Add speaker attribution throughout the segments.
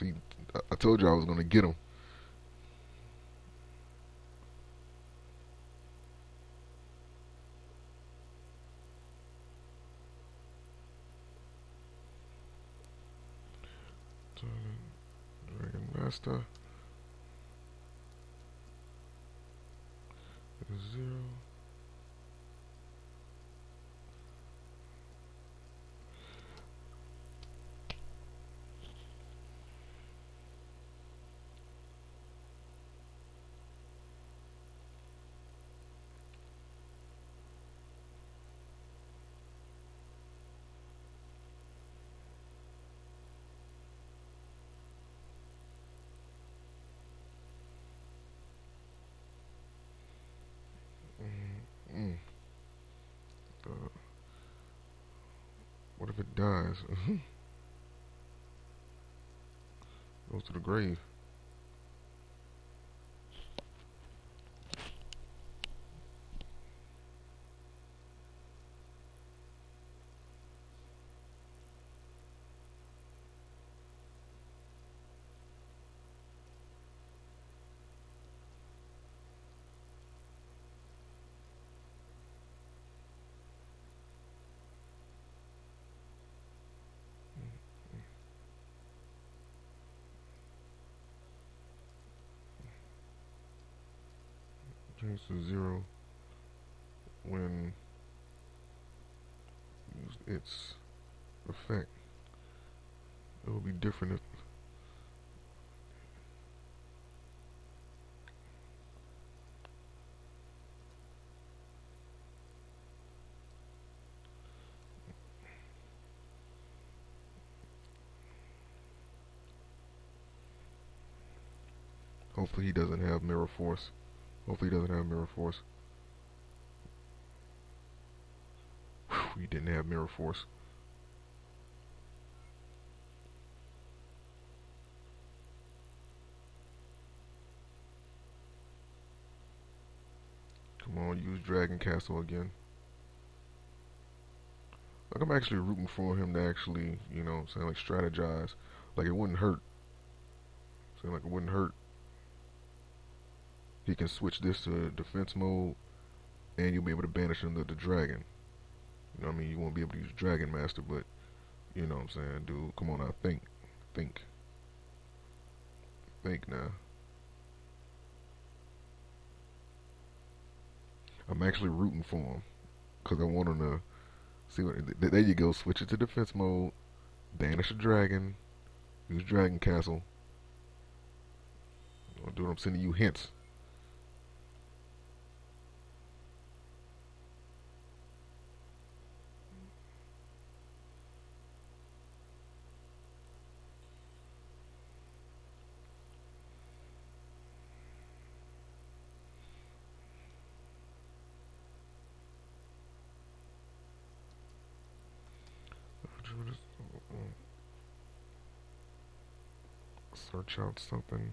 Speaker 1: See, I told you I was gonna get him. Dragon Master. Zero. Mm. Uh, what if it dies? Goes to the grave. Change to zero when its effect. It will be different if Hopefully he doesn't have mirror force. Hopefully he doesn't have mirror force. Whew, he didn't have mirror force. Come on, use Dragon Castle again. Like I'm actually rooting for him to actually, you know, saying like strategize. Like it wouldn't hurt. Saying like it wouldn't hurt he can switch this to defense mode and you'll be able to banish him the, the dragon. You know what I mean? You won't be able to use Dragon Master, but you know what I'm saying, dude. Come on now, think. Think. Think now. I'm actually rooting for him. Because I want him to see what th there you go, switch it to defense mode, banish a dragon, use Dragon Castle. Dude, I'm sending you hints. Search out something.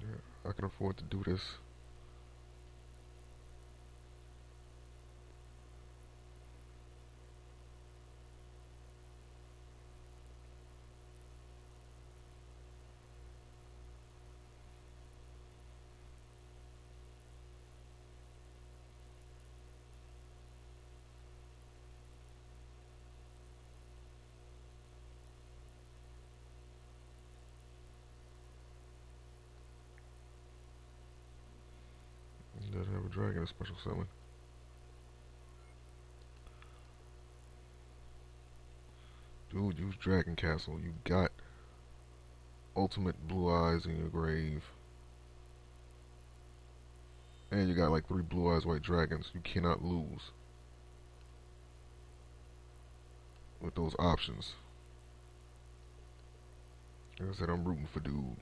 Speaker 1: Yeah, I can afford to do this. Does have a dragon, a special summon. Dude, use Dragon Castle. You got ultimate blue eyes in your grave. And you got like three blue eyes white dragons. You cannot lose with those options. Like I said, I'm rooting for dude.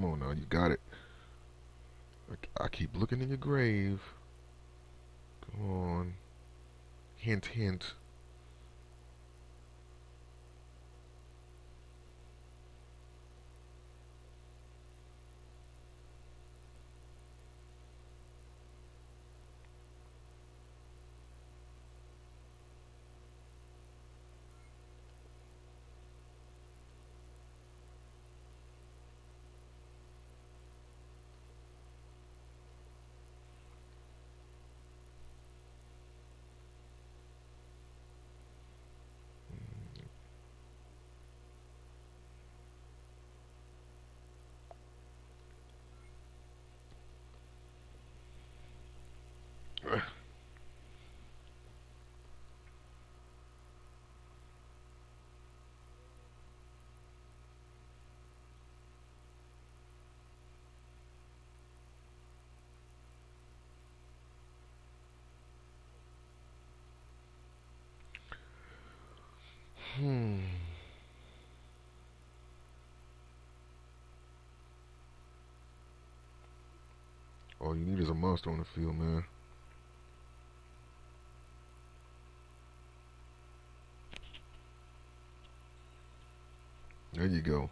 Speaker 1: Come on now, you got it. I, I keep looking in your grave. Come on. Hint, hint. Hmm. All you need is a monster on the field, man. There you go.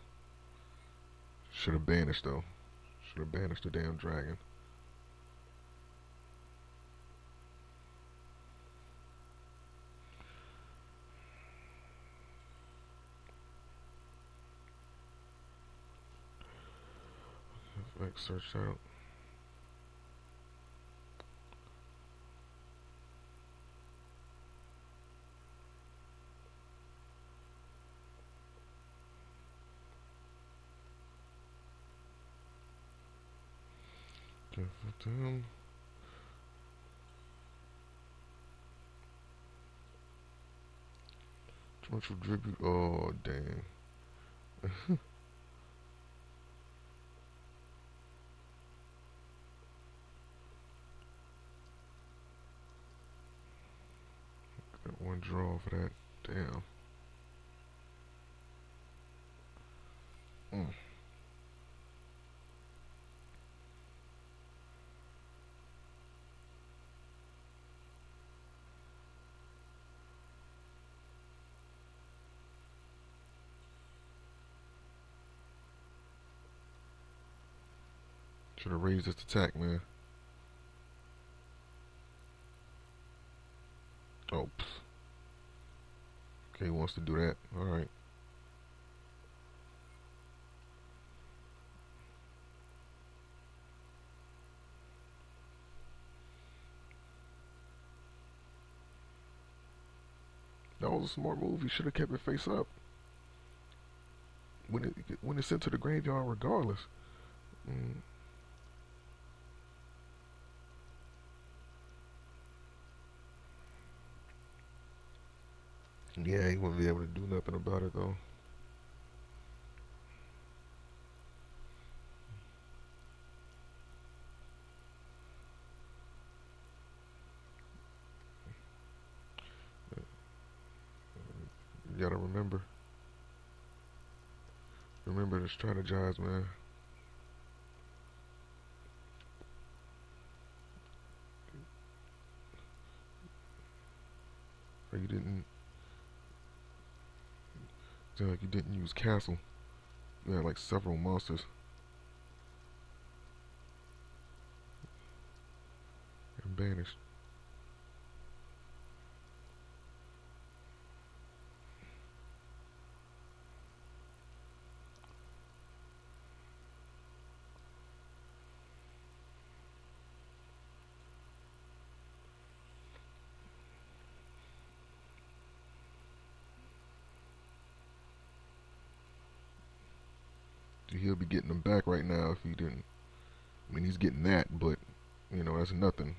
Speaker 1: Should have banished, though. Should have banished the damn dragon. Like search out. Damn. Too much tribute. Oh, dang. draw for that. Damn. Mm. Should have raised this attack, man. Oh, Okay, he wants to do that. Alright. That was a smart move. He should have kept it face up. When it when it's sent to the graveyard, regardless. Mm. Yeah, he wouldn't be able to do nothing about it though. You gotta remember. Remember to strategize, man. Or you didn't like you didn't use castle. You had like several monsters. And banished. He'll be getting them back right now if he didn't. I mean, he's getting that, but you know, that's nothing.